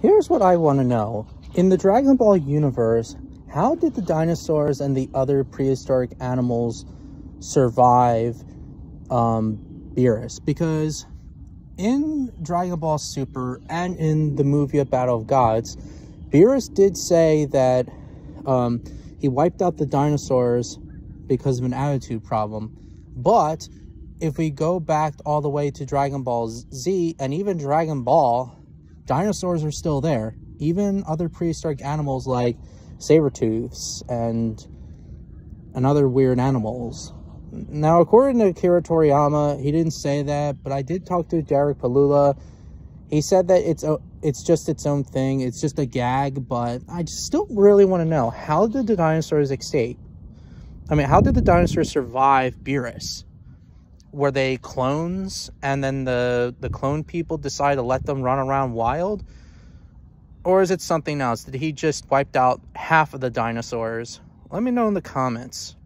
Here's what I want to know. In the Dragon Ball universe, how did the dinosaurs and the other prehistoric animals survive um, Beerus? Because in Dragon Ball Super and in the movie of Battle of Gods, Beerus did say that um, he wiped out the dinosaurs because of an attitude problem. But if we go back all the way to Dragon Ball Z and even Dragon Ball, dinosaurs are still there. Even other prehistoric animals like saber-tooths and and other weird animals. Now, according to Akira Toriyama, he didn't say that, but I did talk to Derek Padula. He said that it's a, it's just its own thing. It's just a gag, but I still really want to know, how did the dinosaurs escape? I mean, how did the dinosaurs survive Beerus? Were they clones and then the, the clone people decide to let them run around wild? Or is it something else? Did he just wiped out half of the dinosaurs? Let me know in the comments.